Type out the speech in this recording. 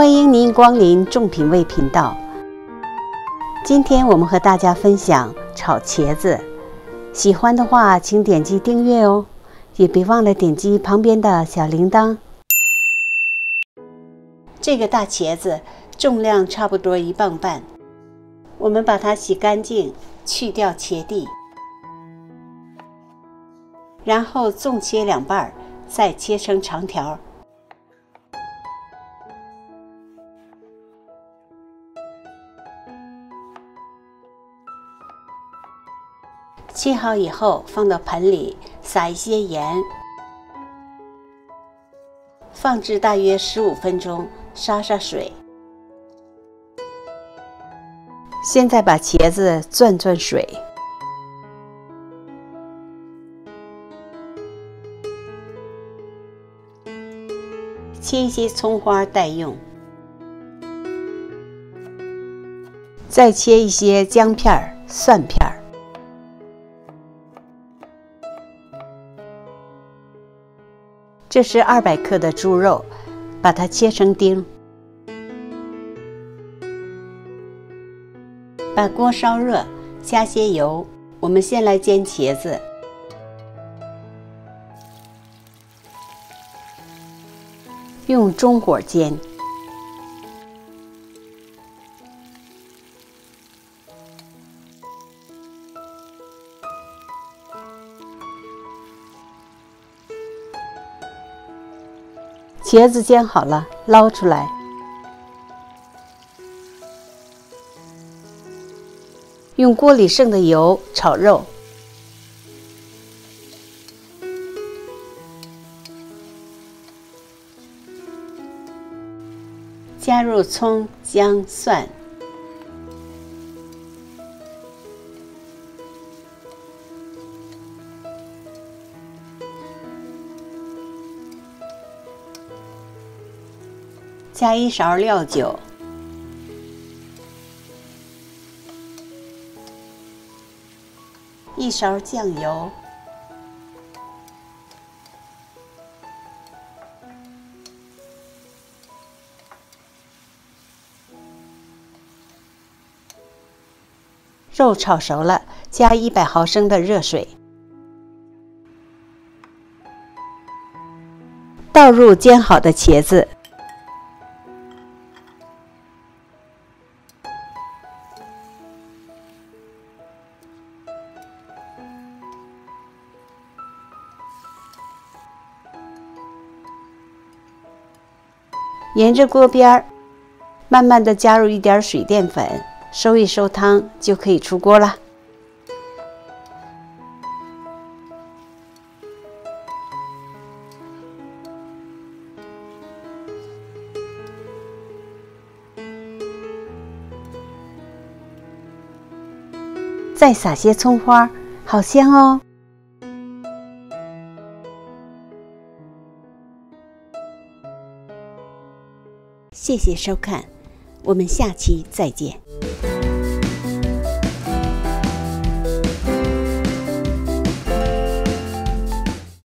欢迎您光临众品味频道。今天我们和大家分享炒茄子，喜欢的话请点击订阅哦，也别忘了点击旁边的小铃铛。这个大茄子重量差不多一磅半，我们把它洗干净，去掉茄蒂，然后纵切两半，再切成长条。切好以后，放到盆里，撒一些盐，放置大约十五分钟，杀杀水。现在把茄子攥攥水，切一些葱花待用，再切一些姜片、蒜片。这是二百克的猪肉，把它切成丁。把锅烧热，加些油。我们先来煎茄子，用中火煎。茄子煎好了，捞出来，用锅里剩的油炒肉，加入葱、姜、蒜。加一勺料酒，一勺酱油，肉炒熟了，加一百毫升的热水，倒入煎好的茄子。沿着锅边儿，慢慢的加入一点水淀粉，收一收汤，就可以出锅了。再撒些葱花，好香哦！谢谢收看，我们下期再见。